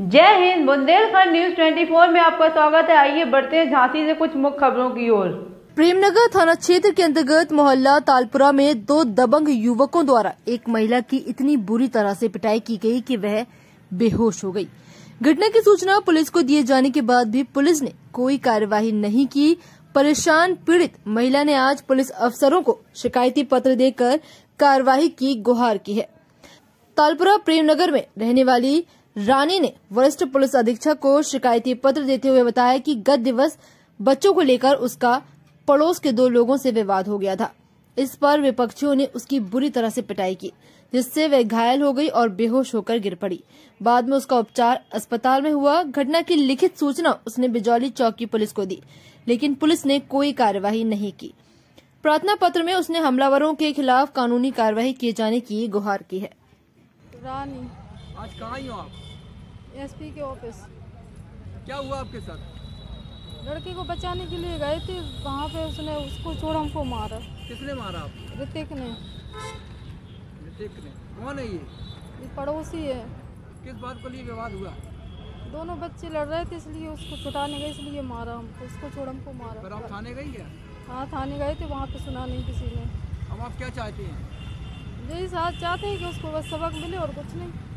जय हिंद, बुंदेलखंड न्यूज़ 24 में आपका स्वागत है। आइए बढ़ते हैं झांसी से कुछ मुख्य खबरों की ओर। प्रेमनगर थाना क्षेत्र के अंतर्गत मोहल्ला तालपुरा में दो दबंग युवकों द्वारा एक महिला की इतनी बुरी तरह से पिटाई की गई कि वह बेहोश हो गई। घटना की सूचना पुलिस को दिए जाने के बाद भी पुलिस ने कोई कार्यवाही नहीं की। परेशान पीड़ित महिला ने आज पुलिस अफसरों को शिकायती पत्र देकर कार्यवाही की गुहार की है। तालपुरा प्रेमनगर में रहने वाली रानी ने वरिष्ठ पुलिस अधीक्षक को शिकायती पत्र देते हुए बताया कि गत दिवस बच्चों को लेकर उसका पड़ोस के दो लोगों से विवाद हो गया था। इस पर विपक्षियों ने उसकी बुरी तरह से पिटाई की, जिससे वह घायल हो गई और बेहोश होकर गिर पड़ी। बाद में उसका उपचार अस्पताल में हुआ। घटना की लिखित सूचना उसने बिजौली चौक पुलिस को दी, लेकिन पुलिस ने कोई कार्यवाही नहीं की। प्रार्थना पत्र में उसने हमलावरों के खिलाफ कानूनी कार्यवाही किए जाने की गुहार की है। रानी आज कहाँ ही हो आप? एसपी के ऑफ़िस। क्या हुआ आपके साथ? लड़की को बचाने के लिए गए थे वहाँ पे उसने उसको छोड़ हमको मारा। किसने मारा आप? ऋतिक ने। ऋतिक ने। कौन है ये? ये पड़ोसी है। किस बात को लिए विवाद हुआ? दोनों बच्चे लड़ रहे थे इसलिए उसको छुटाने गए इसलिए मारा हमको उसको छोड़ हमको फिर आप थाने गई क्या हाँ थाने गए थे वहाँ पे सुना नहीं किसी ने। अब आप क्या चाहते हैं? यही साथ चाहते हैं कि उसको बस सबक मिले और कुछ नहीं।